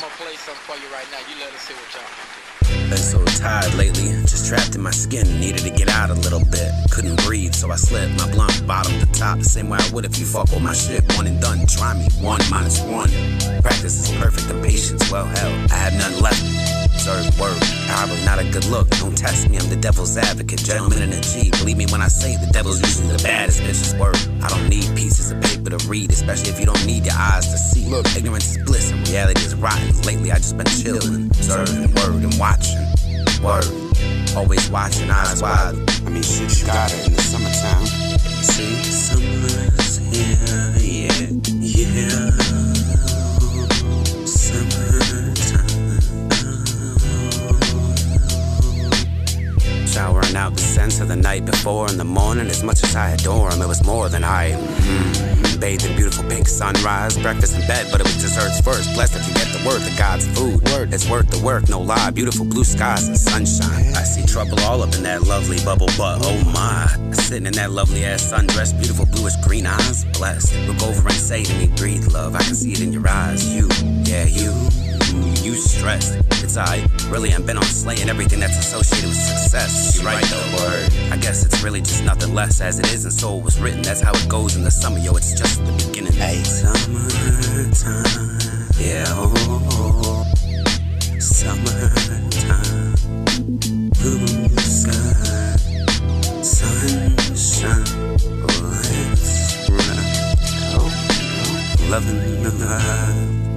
I'm gonna play something for you right now. You let us see what y'all. Been so tired lately, just trapped in my skin. Needed to get out a little bit. Couldn't breathe, so I slid my blunt bottom to top. The same way I would if you fuck with my shit. One and done, try me. One minus one. Practice is perfect and patience, well hell. I have none left. Observe word. Probably not a good look. Don't test me, I'm the devil's advocate. Gentleman in a G. Believe me when I say the devil's usually the baddest bitch's word. I don't need pieces of paper to read, especially if you don't need your eyes to see. Look, ignorance is bliss and reality is rotten. Lately I just been chilling, observing word and watching. Word. Always watching, eyes wide. I mean, shit, you got it in the summertime. See, summer's Summertime. Out the sense of the night before in the morning. As much as I adore him, it was more than I. Mm, bathed in beautiful pink sunrise, breakfast in bed, but it was desserts first. Blessed if you get the word, the God's food. Word, it's worth the work, no lie. Beautiful blue skies and sunshine. I see trouble all up in that lovely bubble, but oh my. Sitting in that lovely ass sundress, beautiful bluish green eyes, blessed. Look over and say to me, breathe love. I can see it in your eyes. You, yeah, you. You stressed. It's I really am been on slaying everything that's associated with success. You right the word. I guess it's really just nothing less as it is, and so it was written. That's how it goes in the summer, yo. It's just the beginning. Hey, summertime. Yeah, oh, oh, oh, oh. summertime. Blue sky, sunshine. Let's run. Loving the vibe.